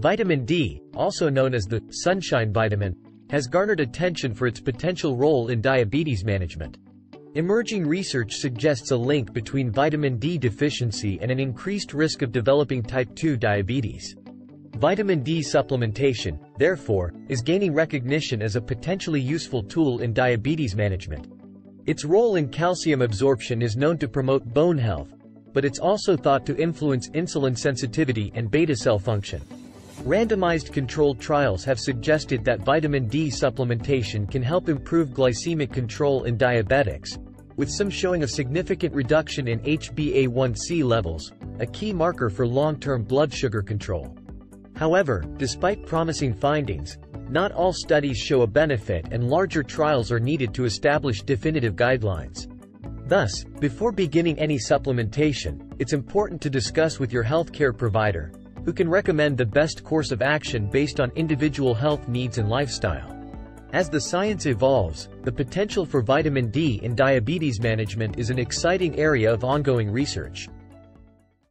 Vitamin D, also known as the sunshine vitamin, has garnered attention for its potential role in diabetes management. Emerging research suggests a link between vitamin D deficiency and an increased risk of developing type 2 diabetes. Vitamin D supplementation, therefore, is gaining recognition as a potentially useful tool in diabetes management. Its role in calcium absorption is known to promote bone health, but it's also thought to influence insulin sensitivity and beta cell function. Randomized controlled trials have suggested that vitamin D supplementation can help improve glycemic control in diabetics, with some showing a significant reduction in HbA1c levels, a key marker for long-term blood sugar control. However, despite promising findings, not all studies show a benefit and larger trials are needed to establish definitive guidelines. Thus, before beginning any supplementation, it's important to discuss with your healthcare provider, who can recommend the best course of action based on individual health needs and lifestyle. As the science evolves, the potential for vitamin D in diabetes management is an exciting area of ongoing research.